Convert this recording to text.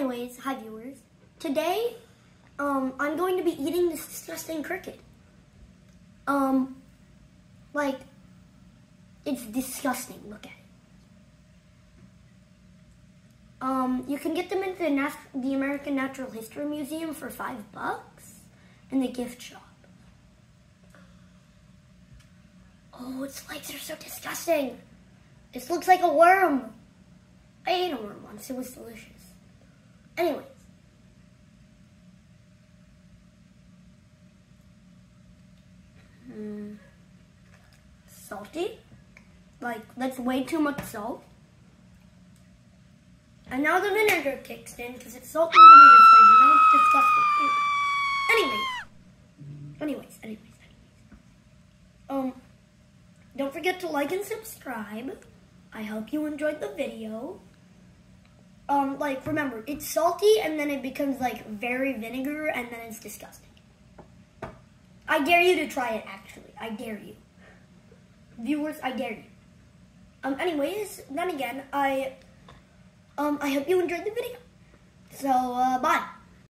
anyways, hi viewers. Today, um, I'm going to be eating this disgusting cricket. Um, like, it's disgusting. Look at it. Um, you can get them at the, the American Natural History Museum for five bucks in the gift shop. Oh, its legs are so disgusting. This looks like a worm. I ate a worm once. It was delicious. Anyways. Hmm. Salty. Like, that's way too much salt. And now the vinegar kicks in because it's salt and vinegar flavor. Now it's disgusting. Anyway. Anyways, anyways, anyways. Um, don't forget to like and subscribe. I hope you enjoyed the video. Um, like, remember, it's salty and then it becomes, like, very vinegar and then it's disgusting. I dare you to try it, actually. I dare you. Viewers, I dare you. Um, anyways, then again, I, um, I hope you enjoyed the video. So, uh, bye.